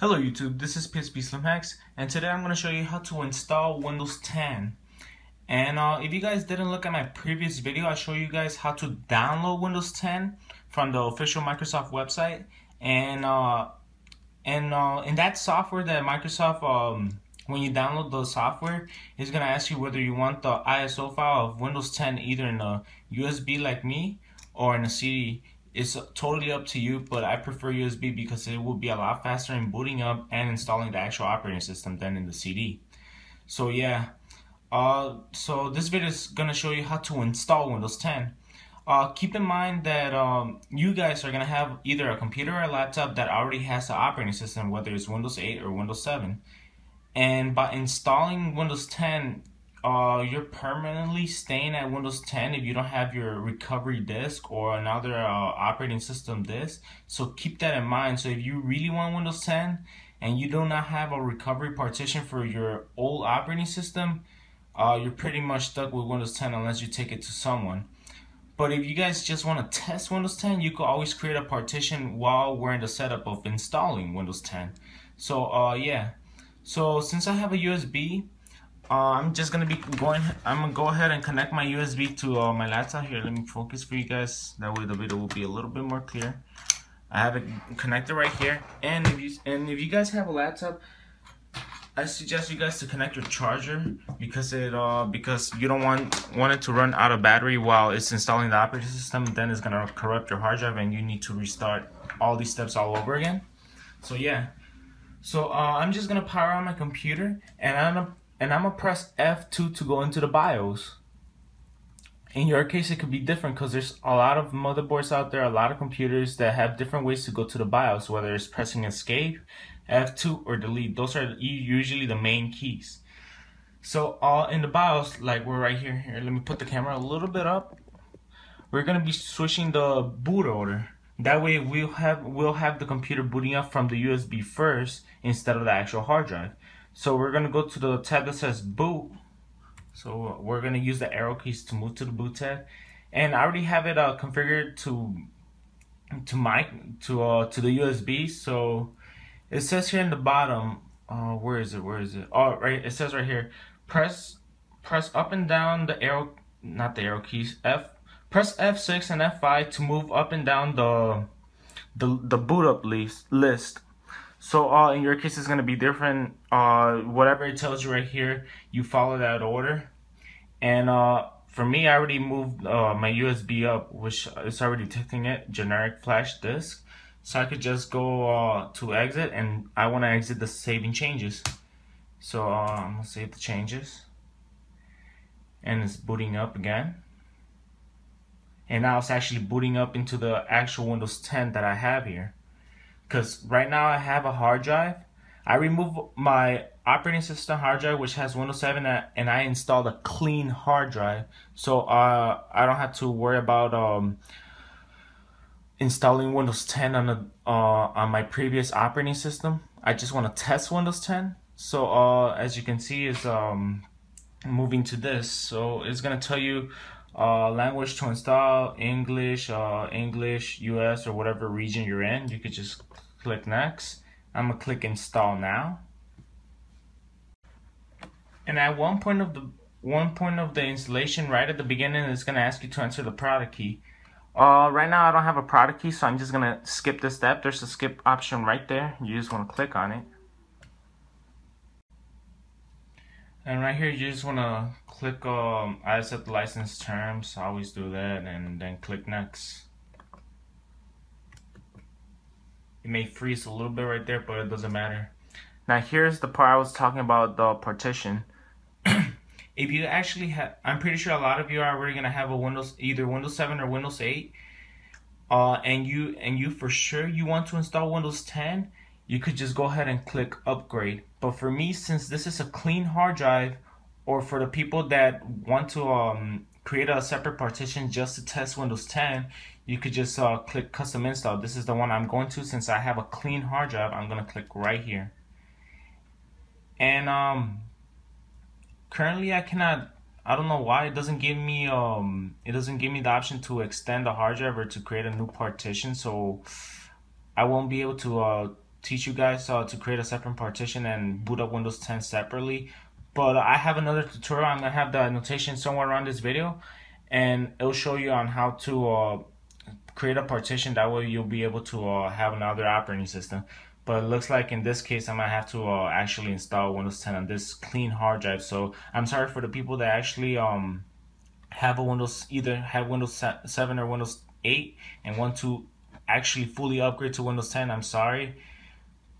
Hello YouTube, this is PSP Slim Hacks, and today I'm going to show you how to install Windows 10. And uh, if you guys didn't look at my previous video, I show you guys how to download Windows 10 from the official Microsoft website. And uh, and uh, in that software that Microsoft, um, when you download the software, is going to ask you whether you want the ISO file of Windows 10 either in a USB like me or in a CD it's totally up to you, but I prefer USB because it will be a lot faster in booting up and installing the actual operating system than in the CD. So yeah, uh, so this video is gonna show you how to install Windows 10. Uh, keep in mind that um, you guys are gonna have either a computer or a laptop that already has the operating system, whether it's Windows 8 or Windows 7. And by installing Windows 10, uh, you're permanently staying at Windows 10 if you don't have your recovery disk or another uh, operating system disk. So keep that in mind. So if you really want Windows 10 and you do not have a recovery partition for your old operating system, uh, you're pretty much stuck with Windows 10 unless you take it to someone. But if you guys just want to test Windows 10, you could always create a partition while we're in the setup of installing Windows 10. So uh, yeah. So since I have a USB, uh, I'm just gonna be going I'm gonna go ahead and connect my USB to uh, my laptop here. Let me focus for you guys. That way the video will be a little bit more clear. I have it connected right here. And if you and if you guys have a laptop I suggest you guys to connect your charger because it uh because you don't want want it to run out of battery while it's installing the operating system. Then it's gonna corrupt your hard drive and you need to restart all these steps all over again. So yeah. So uh, I'm just gonna power on my computer and I'm gonna and I'm gonna press F2 to go into the BIOS. In your case, it could be different because there's a lot of motherboards out there, a lot of computers that have different ways to go to the BIOS, whether it's pressing escape, F2, or delete. Those are usually the main keys. So uh, in the BIOS, like we're right here, here, let me put the camera a little bit up. We're gonna be switching the boot order. That way we'll have we'll have the computer booting up from the USB first instead of the actual hard drive. So we're gonna go to the tab that says boot. So we're gonna use the arrow keys to move to the boot tab. And I already have it uh, configured to to my to uh to the USB. So it says here in the bottom, uh where is it? Where is it? Oh right, it says right here, press press up and down the arrow not the arrow keys, F press F6 and F5 to move up and down the the the boot up list list. So uh, in your case, it's going to be different. Uh, whatever it tells you right here, you follow that order. And uh, for me, I already moved uh, my USB up, which is already detecting it, generic flash disk. So I could just go uh, to exit, and I want to exit the saving changes. So uh, I'm going to save the changes. And it's booting up again. And now it's actually booting up into the actual Windows 10 that I have here because right now I have a hard drive. I remove my operating system hard drive, which has Windows 7, and I installed a clean hard drive, so uh, I don't have to worry about um, installing Windows 10 on the uh, on my previous operating system. I just want to test Windows 10. So uh, as you can see, is um, moving to this. So it's gonna tell you uh, language to install English, uh, English, US, or whatever region you're in. You could just click next. I'm gonna click install now. And at one point of the one point of the installation, right at the beginning, it's gonna ask you to enter the product key. Uh, right now I don't have a product key, so I'm just gonna skip this step. There's a skip option right there. You just wanna click on it. And right here, you just wanna click um, I accept the license terms. I always do that, and then click next. It may freeze a little bit right there, but it doesn't matter. Now here's the part I was talking about the partition. if you actually have, I'm pretty sure a lot of you are already gonna have a Windows, either Windows 7 or Windows 8. Uh, and you and you for sure you want to install Windows 10, you could just go ahead and click upgrade. But for me, since this is a clean hard drive, or for the people that want to um, create a separate partition just to test Windows 10, you could just uh, click custom install. This is the one I'm going to since I have a clean hard drive. I'm going to click right here. And um, currently I cannot, I don't know why it doesn't give me, um, it doesn't give me the option to extend the hard drive or to create a new partition. So I won't be able to uh, teach you guys uh, to create a separate partition and boot up Windows 10 separately. But I have another tutorial. I'm gonna have the annotation somewhere around this video, and it'll show you on how to uh, create a partition. That way you'll be able to uh, have another operating system. But it looks like in this case, I might have to uh, actually install Windows 10 on this clean hard drive. So I'm sorry for the people that actually um have a Windows either have Windows 7 or Windows 8 and want to actually fully upgrade to Windows 10, I'm sorry.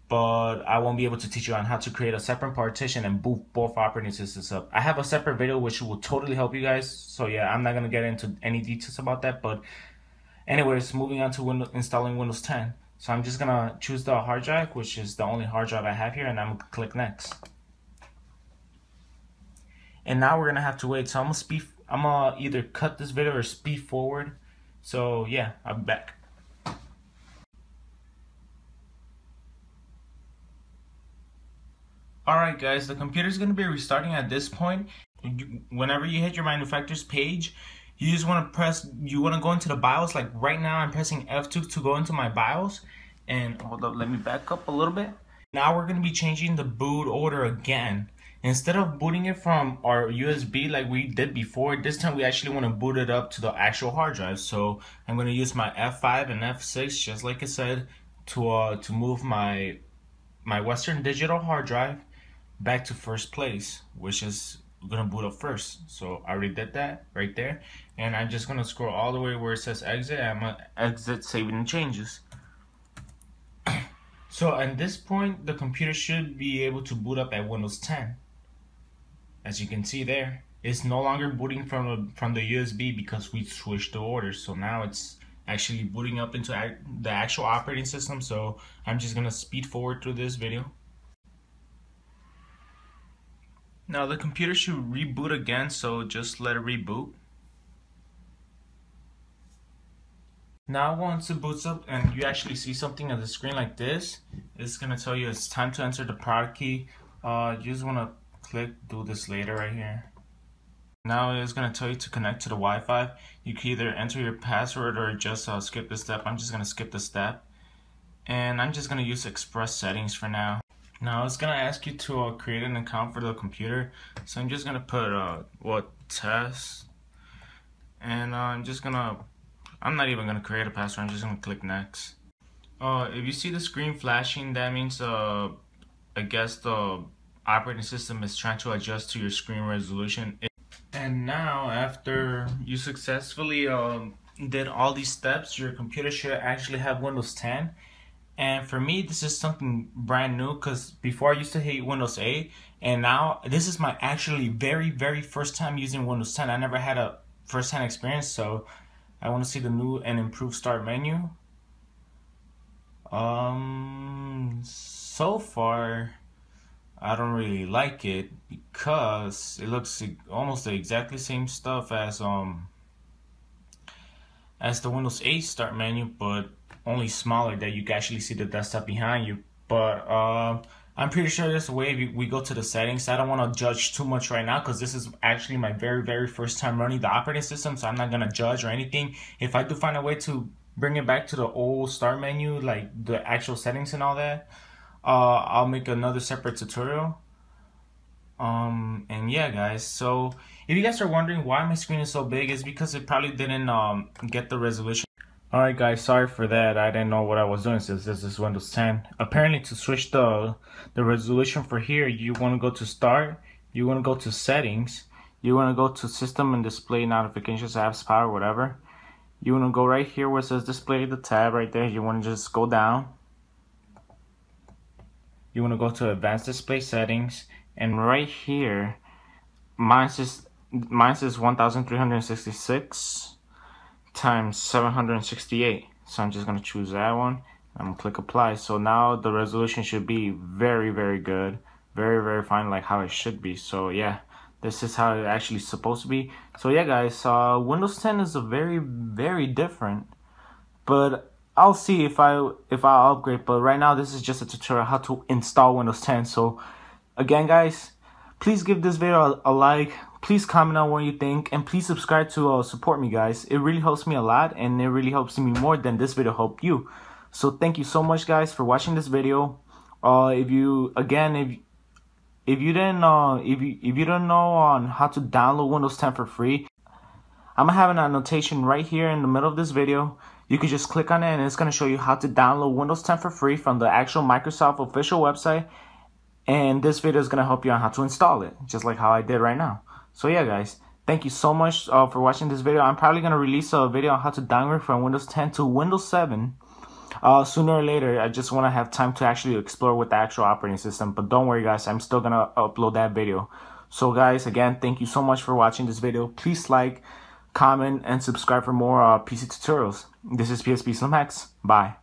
But I won't be able to teach you on how to create a separate partition and boot both operating systems up. I have a separate video which will totally help you guys. So yeah, I'm not gonna get into any details about that. But anyways, moving on to Windows, installing Windows 10. So I'm just gonna choose the hard drive, which is the only hard drive I have here, and I'm gonna click next. And now we're gonna have to wait. So I'm gonna speed. I'm gonna either cut this video or speed forward. So yeah, I'm back. Alright guys, the computer is going to be restarting at this point. Whenever you hit your manufacturer's page, you just want to press, you want to go into the BIOS. Like right now I'm pressing F2 to go into my BIOS. And hold up, let me back up a little bit. Now we're going to be changing the boot order again. Instead of booting it from our USB like we did before, this time we actually want to boot it up to the actual hard drive. So I'm going to use my F5 and F6, just like I said, to uh, to move my my Western Digital hard drive back to first place, which is gonna boot up first. So I already did that right there. And I'm just gonna scroll all the way where it says exit. I'm gonna exit saving changes. so at this point, the computer should be able to boot up at Windows 10. As you can see there, it's no longer booting from from the USB because we switched the order. So now it's actually booting up into the actual operating system. So I'm just gonna speed forward through this video. Now the computer should reboot again, so just let it reboot. Now once it boots up and you actually see something on the screen like this, it's going to tell you it's time to enter the product key. Uh, you just want to click do this later right here. Now it's going to tell you to connect to the Wi-Fi. You can either enter your password or just uh, skip the step. I'm just going to skip the step. And I'm just going to use express settings for now. Now it's gonna ask you to uh, create an account for the computer. So I'm just gonna put uh, what test, and uh, I'm just gonna, I'm not even gonna create a password. I'm just gonna click next. Uh, if you see the screen flashing, that means uh, I guess the operating system is trying to adjust to your screen resolution. And now, after you successfully um, did all these steps, your computer should actually have Windows 10 and for me, this is something brand new because before I used to hate Windows 8, and now this is my actually very, very first time using Windows 10. I never had a first hand experience, so I want to see the new and improved start menu. Um, so far, I don't really like it because it looks almost the exactly same stuff as um as the Windows 8 start menu, but only smaller that you can actually see the desktop behind you. But uh, I'm pretty sure this way we go to the settings. I don't want to judge too much right now because this is actually my very, very first time running the operating system. So I'm not going to judge or anything. If I do find a way to bring it back to the old start menu, like the actual settings and all that, uh, I'll make another separate tutorial. Um, and yeah, guys, so if you guys are wondering why my screen is so big, it's because it probably didn't um, get the resolution Alright guys, sorry for that. I didn't know what I was doing since this is Windows 10. Apparently to switch the, the resolution for here, you want to go to start, you want to go to settings, you want to go to system and display notifications, apps, power, whatever. You want to go right here where it says display the tab right there. You want to just go down. You want to go to advanced display settings and right here, mine says, mine says 1366 times 768 so I'm just gonna choose that one. I'm gonna click apply. So now the resolution should be very very good. Very very fine like how it should be. So yeah this is how it actually supposed to be. So yeah guys uh, Windows 10 is a very very different but I'll see if I if I upgrade. But right now this is just a tutorial how to install Windows 10 so again guys please give this video a, a like please comment on what you think and please subscribe to uh, support me guys it really helps me a lot and it really helps me more than this video helped you so thank you so much guys for watching this video Uh, if you again, if if you didn't uh, if you if you don't know on how to download Windows 10 for free, I'm gonna have an annotation right here in the middle of this video. You can just click on it and it's gonna show you how to download Windows 10 for free from the actual Microsoft official website. And this video is gonna help you on how to install it, just like how I did right now. So yeah, guys, thank you so much uh, for watching this video. I'm probably gonna release a video on how to downgrade from Windows 10 to Windows 7 uh, sooner or later. I just want to have time to actually explore with the actual operating system. But don't worry, guys, I'm still gonna upload that video. So, guys, again, thank you so much for watching this video. Please like, comment, and subscribe for more uh, PC tutorials. This is PSP Slim Hacks. Bye.